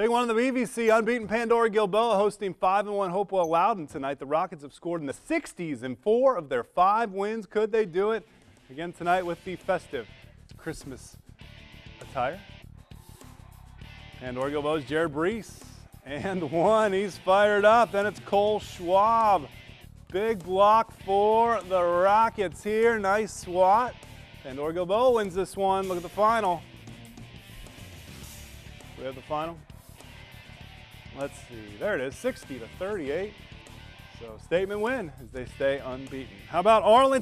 Big one in the BVC, unbeaten Pandora Gilboa hosting 5 and 1 Hopewell Loudon tonight. The Rockets have scored in the 60s in four of their five wins. Could they do it again tonight with the festive Christmas attire? Pandora Gilboa's Jared Brees. And one, he's fired up. Then it's Cole Schwab. Big block for the Rockets here. Nice swat. Pandora Gilboa wins this one. Look at the final. We have the final. Let's see. There it is, 60 to 38. So statement win as they stay unbeaten. How about Arlington?